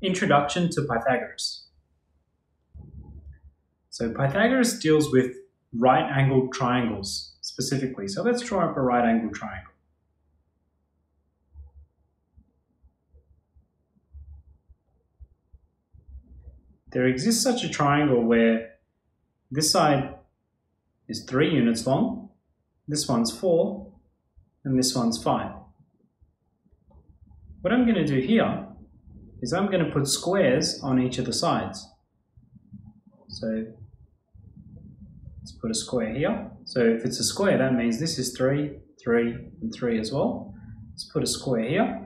Introduction to Pythagoras. So Pythagoras deals with right-angled triangles specifically. So let's draw up a right-angled triangle. There exists such a triangle where this side is 3 units long, this one's 4, and this one's 5. What I'm going to do here is I'm going to put squares on each of the sides. So let's put a square here. So if it's a square, that means this is 3, 3, and 3 as well. Let's put a square here.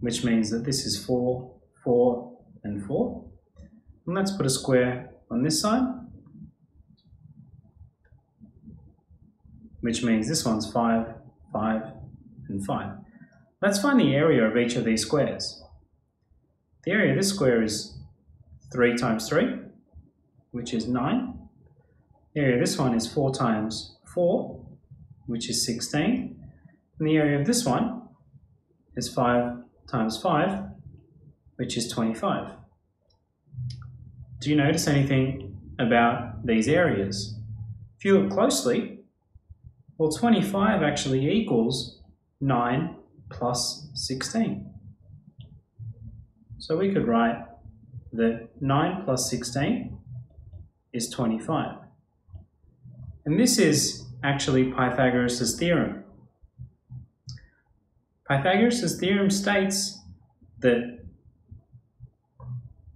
Which means that this is 4, 4, and 4. And let's put a square on this side. Which means this one's 5, 5, and 5. Let's find the area of each of these squares. The area of this square is 3 times 3, which is 9. The area of this one is 4 times 4, which is 16. And the area of this one is 5 times 5, which is 25. Do you notice anything about these areas? If you look closely, well 25 actually equals 9 plus 16. So we could write that 9 plus 16 is 25. And this is actually Pythagoras' theorem. Pythagoras' theorem states that,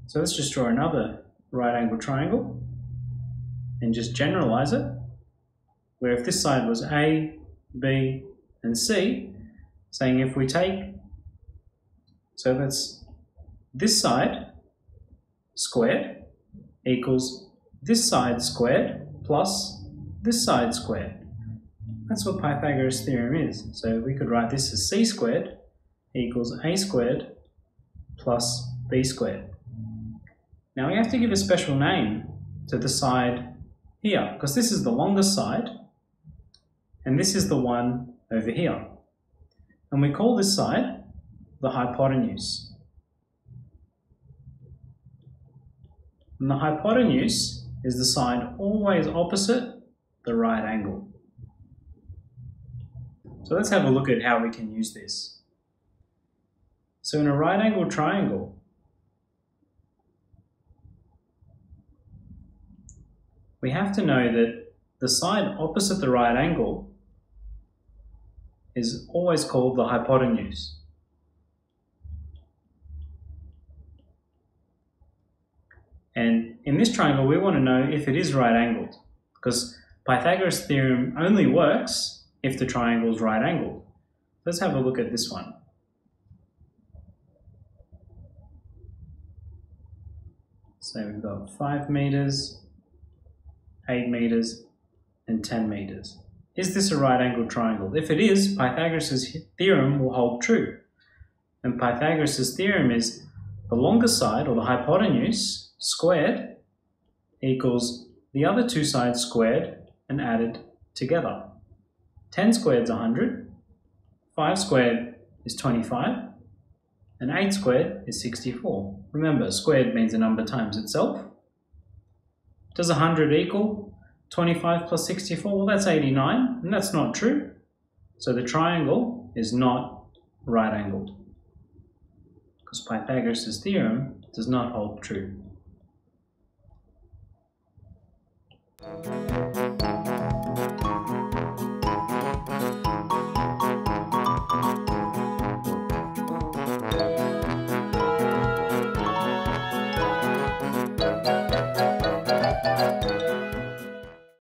so let's just draw another right angle triangle and just generalize it, where if this side was A, B, and C, saying if we take, so that's this side squared equals this side squared plus this side squared. That's what Pythagoras' theorem is. So we could write this as c squared equals a squared plus b squared. Now we have to give a special name to the side here, because this is the longest side, and this is the one over here. And we call this side the hypotenuse. And the hypotenuse is the side always opposite the right angle. So let's have a look at how we can use this. So in a right angle triangle, we have to know that the side opposite the right angle is always called the hypotenuse. And in this triangle, we want to know if it is right angled, because Pythagoras' theorem only works if the triangle is right angled. Let's have a look at this one. So we've got 5 meters, 8 meters, and 10 meters. Is this a right angled triangle? If it is, Pythagoras' theorem will hold true. And Pythagoras' theorem is the longer side, or the hypotenuse, squared equals the other two sides squared and added together. 10 squared is 100, 5 squared is 25, and 8 squared is 64. Remember, squared means a number times itself. Does 100 equal 25 plus 64? Well, that's 89, and that's not true. So the triangle is not right angled because Pythagoras' theorem does not hold true.